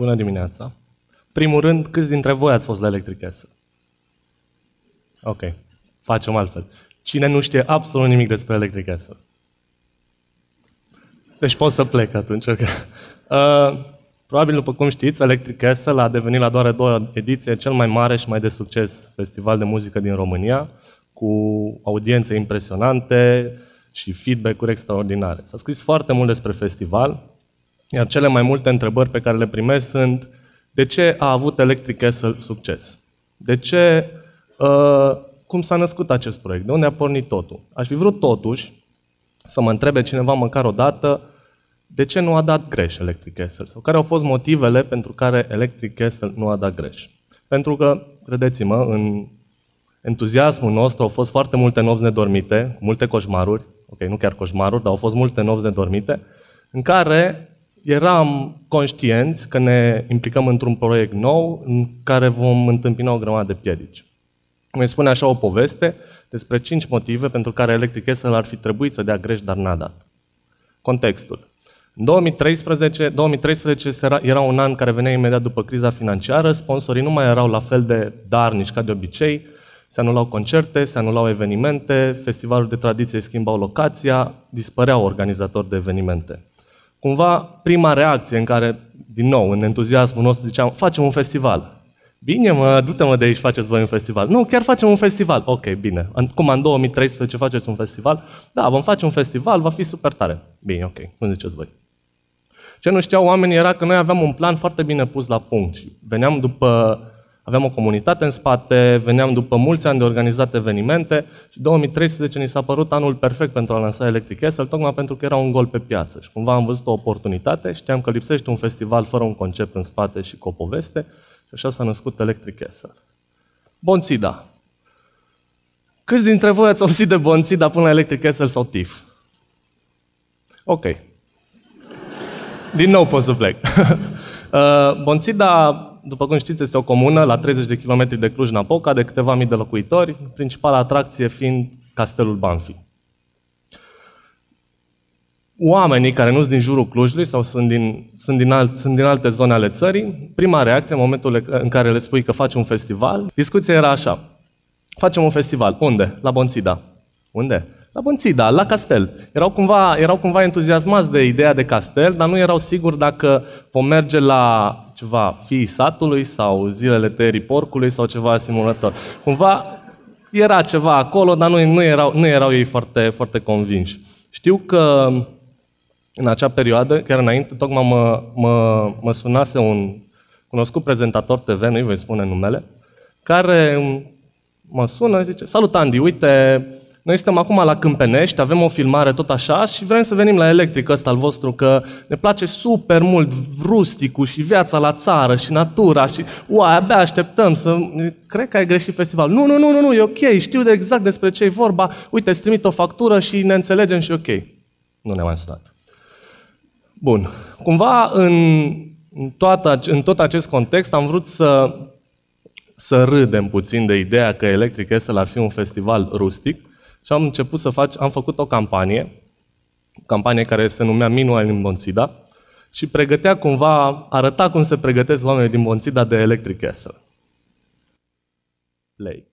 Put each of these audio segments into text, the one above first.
Bună dimineața. Primul rând, câți dintre voi ați fost la Electric Castle? Ok, facem altfel. Cine nu știe absolut nimic despre Electric Castle? Deci pot să plec atunci. Okay. Uh, probabil, după cum știți, Electric Castle a devenit la doar a doua ediție cel mai mare și mai de succes festival de muzică din România, cu audiențe impresionante și feedback-uri extraordinare. S-a scris foarte mult despre festival, iar cele mai multe întrebări pe care le primesc sunt de ce a avut Electric Castle succes? De ce, uh, cum s-a născut acest proiect? De unde a pornit totul? Aș fi vrut totuși să mă întrebe cineva măcar o dată de ce nu a dat greș Electric Castle sau care au fost motivele pentru care Electric Castle nu a dat greș. Pentru că, credeți-mă, în entuziasmul nostru au fost foarte multe nopți nedormite, multe coșmaruri, ok, nu chiar coșmaruri, dar au fost multe nopți nedormite, în care eram conștienți că ne implicăm într-un proiect nou în care vom întâmpina o grămadă de piedici. Îmi spune așa o poveste despre cinci motive pentru care Electric Castle ar fi trebuit să dea greș, dar n-a dat. Contextul. În 2013, 2013 era un an care venea imediat după criza financiară, sponsorii nu mai erau la fel de darnici ca de obicei, se anulau concerte, se anulau evenimente, festivaluri de tradiție schimbau locația, dispăreau organizatori de evenimente. Cumva, prima reacție în care, din nou, în entuziasmul nostru, ziceam, facem un festival. Bine, mă, du-te mă de aici, faceți voi un festival. Nu, chiar facem un festival. Ok, bine. Cum în 2013 faceți un festival? Da, vom face un festival, va fi super tare. Bine, ok, cum ziceți voi. Ce nu știau oamenii era că noi aveam un plan foarte bine pus la punct. Veneam după Aveam o comunitate în spate, veneam după mulți ani de organizate evenimente și 2013 ni s-a părut anul perfect pentru a lansa Electric Castle, tocmai pentru că era un gol pe piață. Și cumva am văzut o oportunitate, știam că lipsește un festival fără un concept în spate și cu o poveste și așa s-a născut Electric Castle. Bonțida. Câți dintre voi ați auzit de Bonțida până la Electric Castle sau TIF? Ok. Din nou pot să plec. Uh, Bonțida după cum știți, este o comună la 30 de km de Cluj-Napoca, de câteva mii de locuitori, principala atracție fiind Castelul Banfi. Oamenii care nu sunt din jurul Clujului sau sunt din, sunt, din alt, sunt din alte zone ale țării, prima reacție în momentul în care le spui că faci un festival, discuția era așa. Facem un festival. Unde? La Bonțida. Unde? La Bănțida, la castel. Erau cumva, erau cumva entuziasmați de ideea de castel, dar nu erau siguri dacă vom merge la ceva fii satului sau zilele tăierii porcului sau ceva asemănător. Cumva era ceva acolo, dar nu, nu, erau, nu erau ei foarte, foarte convinși. Știu că în acea perioadă, chiar înainte, tocmai mă, mă, mă sunase un cunoscut prezentator TV, nu-i voi spune numele, care mă sună, zice, salut Andy, uite, noi suntem acum la Câmpenești, avem o filmare tot așa și vrem să venim la electric ăsta al vostru, că ne place super mult rusticul și viața la țară și natura și uai, abia așteptăm să... Cred că ai greșit festival. Nu, nu, nu, nu, nu, e ok, știu de exact despre ce e vorba. Uite, îți trimit o factură și ne înțelegem și ok. Nu ne-am mai sunat. Bun. Cumva în, în, toată, în tot acest context am vrut să să râdem puțin de ideea că Electric Castle ar fi un festival rustic și am început să fac, am făcut o campanie, o campanie care se numea Minua în Bonțida și pregătea cumva, arăta cum se pregătesc oamenii din Bonțida de Electric Castle. Play.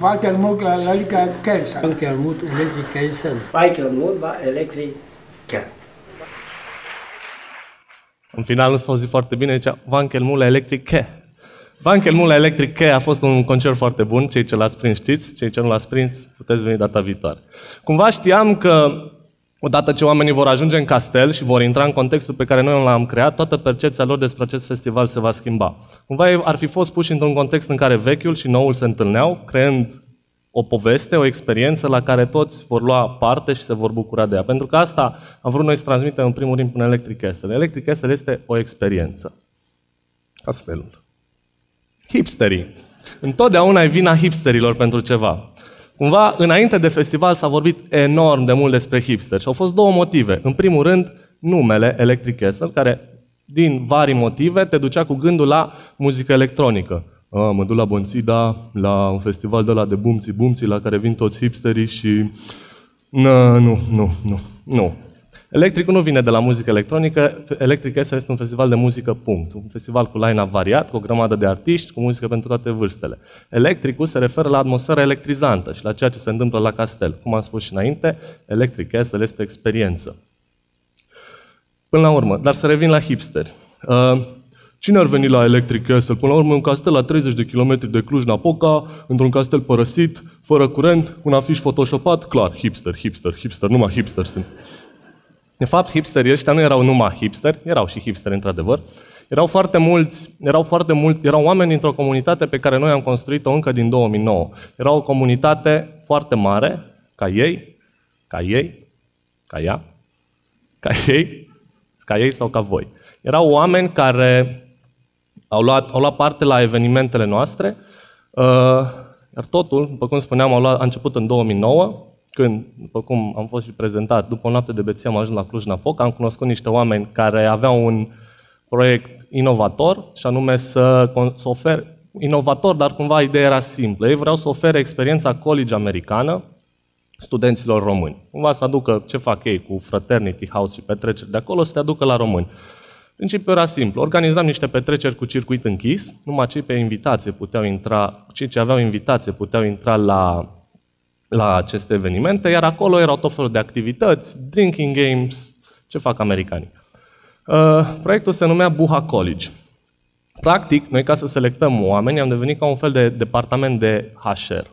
Walter la Lalica Kelsa. Walter Mut Electric Kelsen. Walter Mut va Electric Kelsen. În final nu s-a auzit foarte bine, zicea Van Kelmul la Electric Ke. Van Kelmul la Electric Ke a fost un concert foarte bun, cei ce l-ați prins știți, cei ce nu l-ați prins puteți veni data viitoare. Cumva știam că Odată ce oamenii vor ajunge în castel și vor intra în contextul pe care noi l-am creat, toată percepția lor despre acest festival se va schimba. Cumva ar fi fost puși într-un context în care vechiul și noul se întâlneau, creând o poveste, o experiență la care toți vor lua parte și se vor bucura de ea. Pentru că asta am vrut noi să transmitem în primul rând în Electric Castle. Electric Castle este o experiență. Castelul. Hipsterii. Întotdeauna e vina hipsterilor pentru ceva. Cumva, înainte de festival s-a vorbit enorm de mult despre hipster și au fost două motive. În primul rând, numele Electric Castle, care din vari motive te ducea cu gândul la muzică electronică. A, mă duc la Bonțida, la un festival de la de bumții bumții, la care vin toți hipsterii și... Nu, nu, nu, nu, nu. Electricul nu vine de la muzică electronică, Electric este un festival de muzică, punct. Un festival cu line variat, cu o grămadă de artiști, cu muzică pentru toate vârstele. Electricul se referă la atmosfera electrizantă și la ceea ce se întâmplă la castel. Cum am spus și înainte, Electric Castle este o experiență. Până la urmă, dar să revin la hipsteri. Uh, Cine ar veni la Electric Castle? Până la urmă, un castel la 30 de km de Cluj-Napoca, într-un castel părăsit, fără curent, un afiș photoshopat, clar, hipster, hipster, hipster, numai hipster sunt. De fapt, hipsterii ăștia nu erau numai hipsteri, erau și hipsteri într-adevăr. Erau foarte mulți, erau foarte mulți, erau oameni dintr-o comunitate pe care noi am construit-o încă din 2009. Era o comunitate foarte mare, ca ei, ca ei, ca ea, ca ei, ca ei sau ca voi. Erau oameni care au luat, au luat parte la evenimentele noastre, uh, iar totul, după cum spuneam, a, luat, a început în 2009, când, după cum am fost și prezentat, după o noapte de beție am ajuns la Cluj-Napoca, am cunoscut niște oameni care aveau un proiect inovator, și anume să, să ofere, inovator, dar cumva ideea era simplă. Ei vreau să ofere experiența college americană studenților români. Cumva să aducă ce fac ei cu fraternity house și petreceri de acolo, să te aducă la români. Principiul era simplu. Organizam niște petreceri cu circuit închis, numai cei pe invitație puteau intra, cei ce aveau invitație puteau intra la la aceste evenimente, iar acolo erau tot felul de activități, drinking games, ce fac americanii. Uh, proiectul se numea Buha College. Practic, noi ca să selectăm oameni am devenit ca un fel de departament de HR.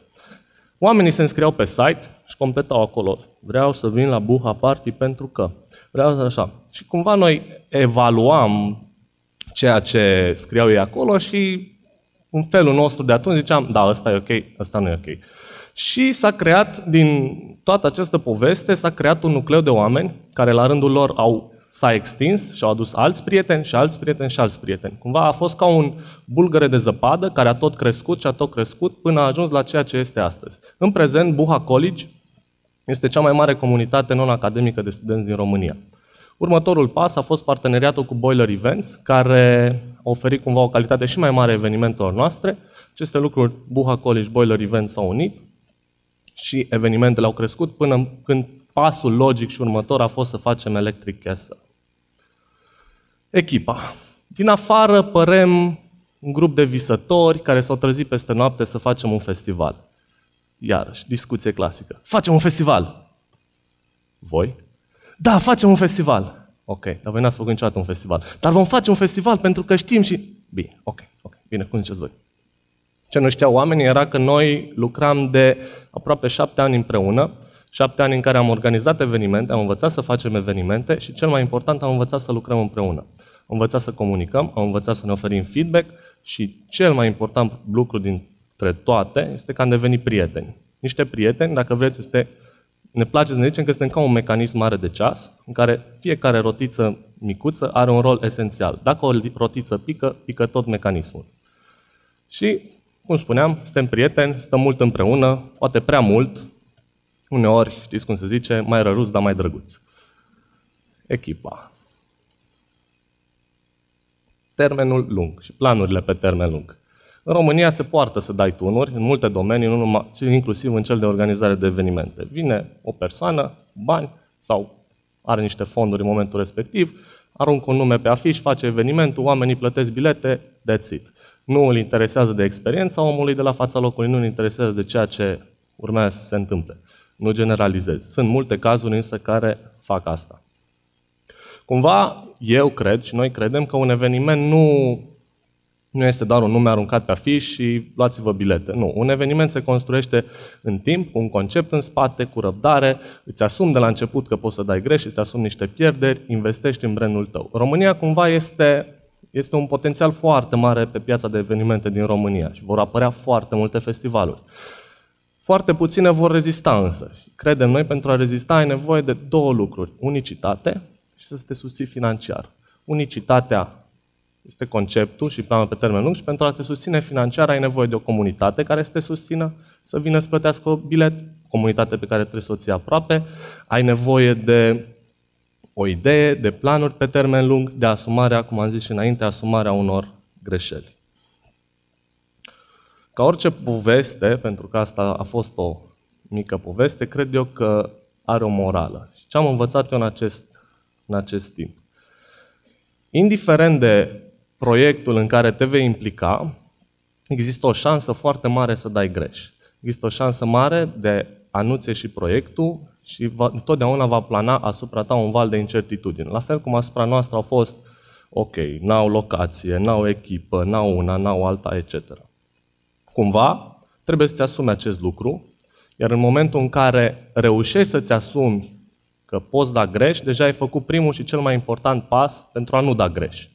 Oamenii se înscriau pe site și completau acolo. Vreau să vin la Buha Party pentru că. Vreau să așa. Și cumva noi evaluam ceea ce scriau ei acolo și în felul nostru de atunci ziceam, da, ăsta e ok, ăsta nu e ok. Și s-a creat, din toată această poveste, s-a creat un nucleu de oameni care la rândul lor au s-a extins și au adus alți prieteni și alți prieteni și alți prieteni. Cumva a fost ca un bulgăre de zăpadă care a tot crescut și a tot crescut până a ajuns la ceea ce este astăzi. În prezent, Buha College este cea mai mare comunitate non-academică de studenți din România. Următorul pas a fost parteneriatul cu Boiler Events, care a oferit cumva o calitate și mai mare evenimentelor noastre. Aceste lucruri, Buha College, Boiler Events s-au unit și evenimentele au crescut până când pasul logic și următor a fost să facem Electric Castle. Echipa. Din afară părem un grup de visători care s-au trezit peste noapte să facem un festival. Iarăși, discuție clasică. Facem un festival. Voi? Da, facem un festival. Ok, dar voi n-ați făcut niciodată un festival. Dar vom face un festival pentru că știm și... Bine, ok, ok, bine, cum ziceți voi? Ce nu știau oamenii era că noi lucram de aproape șapte ani împreună, șapte ani în care am organizat evenimente, am învățat să facem evenimente și cel mai important am învățat să lucrăm împreună. Am învățat să comunicăm, am învățat să ne oferim feedback și cel mai important lucru dintre toate este că am devenit prieteni. Niște prieteni, dacă vreți, este, ne place să ne zicem că suntem ca un mecanism mare de ceas, în care fiecare rotiță micuță are un rol esențial. Dacă o rotiță pică, pică tot mecanismul. Și cum spuneam, suntem prieteni, stăm mult împreună, poate prea mult, uneori, știți cum se zice, mai răruț, dar mai drăguț. Echipa. Termenul lung și planurile pe termen lung. În România se poartă să dai tunuri în multe domenii, nu numai, inclusiv în cel de organizare de evenimente. Vine o persoană, bani sau are niște fonduri în momentul respectiv, aruncă un nume pe afiș, face evenimentul, oamenii plătesc bilete, that's it. Nu îl interesează de experiența omului de la fața locului, nu îl interesează de ceea ce urmează să se întâmple. Nu generalizez. Sunt multe cazuri însă care fac asta. Cumva, eu cred și noi credem că un eveniment nu, Nu este doar un nume aruncat pe afiș și luați-vă bilete. Nu. Un eveniment se construiește în timp, cu un concept în spate, cu răbdare, îți asumi de la început că poți să dai greș, îți asumi niște pierderi, investești în brandul tău. România cumva este, este un potențial foarte mare pe piața de evenimente din România și vor apărea foarte multe festivaluri. Foarte puține vor rezista însă. Credem noi, pentru a rezista ai nevoie de două lucruri. Unicitate și să te susții financiar. Unicitatea este conceptul și planul pe termen lung și pentru a te susține financiar ai nevoie de o comunitate care să te susțină, să vină să plătească bilet, comunitate pe care trebuie să o ții aproape, ai nevoie de o idee, de planuri pe termen lung, de asumarea, cum am zis și înainte, asumarea unor greșeli. Ca orice poveste, pentru că asta a fost o mică poveste, cred eu că are o morală. Și ce am învățat eu în acest, în acest timp? Indiferent de proiectul în care te vei implica, există o șansă foarte mare să dai greș. Există o șansă mare de a nu și proiectul și va, întotdeauna va plana asupra ta un val de incertitudine. La fel cum asupra noastră au fost, ok, n-au locație, n-au echipă, n-au una, n-au alta, etc. Cumva, trebuie să-ți asumi acest lucru, iar în momentul în care reușești să-ți asumi că poți da greș, deja ai făcut primul și cel mai important pas pentru a nu da greș.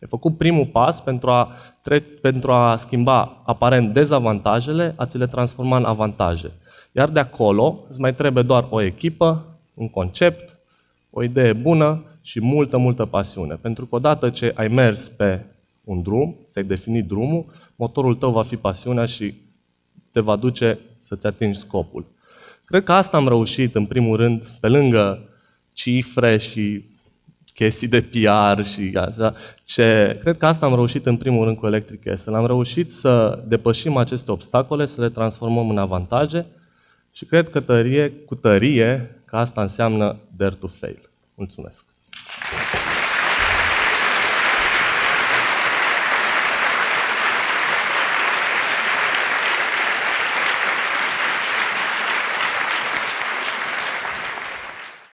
Ai făcut primul pas pentru a, tre- pentru a schimba aparent dezavantajele, a ți le transforma în avantaje. Iar de acolo îți mai trebuie doar o echipă, un concept, o idee bună și multă, multă pasiune. Pentru că odată ce ai mers pe un drum, ți-ai definit drumul, motorul tău va fi pasiunea și te va duce să-ți atingi scopul. Cred că asta am reușit, în primul rând, pe lângă cifre și chestii de PR și așa, ce, cred că asta am reușit în primul rând cu Electric Castle. Am reușit să depășim aceste obstacole, să le transformăm în avantaje și cred că tărie, cu tărie că asta înseamnă dare to fail. Mulțumesc!